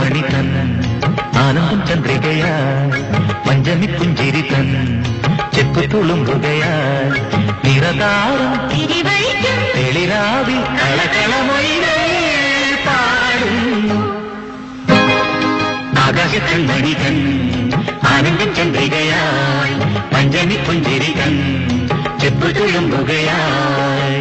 ആകാശക്കൺമണി തൻ ആനന്ദം ചന്ദ്രികയായി പഞ്ചമി പുഞ്ചിരി തൻ ചെപ്പ് തുളുമ്പുകയായി നിറതാറും തെളിരാവിൽ കളകളമൊഴികൾ പാടുന്നു ആകാശക്കൺമണി മണിതൻ ആനന്ദം ചന്ദ്രികയായി പഞ്ചമി പുഞ്ചിരി തൻ ചെപ്പ് തുളുമ്പുകയായി.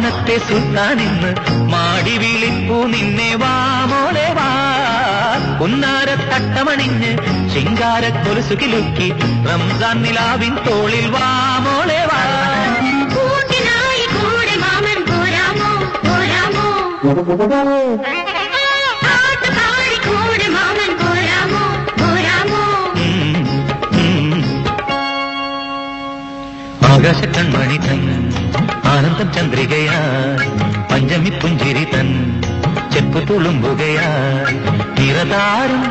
മാനത്തെ സുൽത്താനിന്ന് മാടി വിളിപ്പൂ നിന്നെ വാ മോളെ വാ. ഉന്നാര തട്ടമണിഞ്ഞ് ശിങ്കാര കൊലുസുകിലുക്കി റംസാൻ നിലാവിൻ തോളിൽ വാ മോളെ വാ. കൂട്ടിനായി കൂടെ മാമൻ പോരാമോ? പോരാമോ? ആകാശക്കൺമണി തൻ ആനന്ദം ചന്ദ്രികയാ പഞ്ചമി പുഞ്ചിരി തൻ ചെപ്പ് തുളുമ്പുകയായി തീരതാരും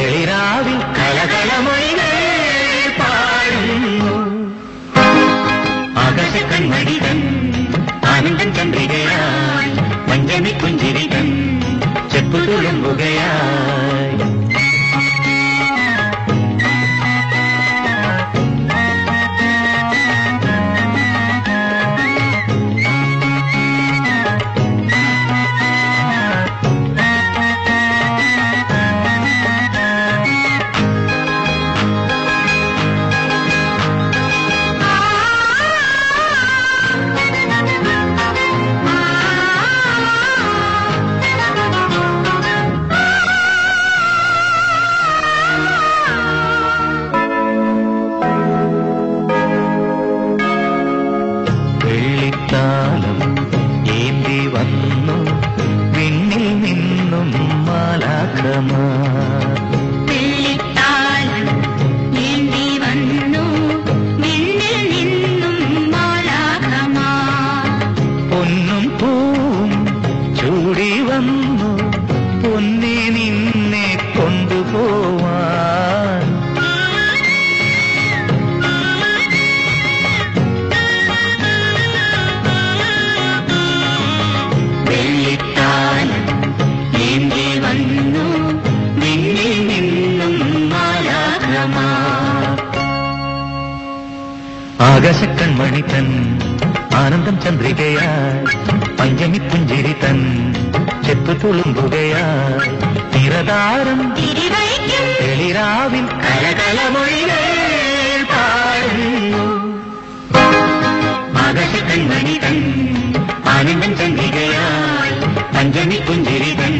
എളിരാവിൽ കളകളമൊഴികൾ പാടുന്നു. ആകാശക്കൺമണി തൻ ആനന്ദം ചന്ദ്രികയാ പഞ്ചമി പുഞ്ചിരി തൻ ചെപ്പ് തുളുമ്പുകയായി நடமா ആകാശക്കൺമണി തൻ ആനന്ദം ചന്ദ്രികയാ പഞ്ചമി പുഞ്ചിരി തൻ ചെത്തു തുളുമ്പുകയായി തിരിവഴിക്കും. എളിരാവിൽ കലകളമൊഴികൾ പാടുന്നു ആകാശക്കൺമണി തൻ ആനന്ദം ചന്ദ്രികയാ പഞ്ചമി പുഞ്ചിരി തൻ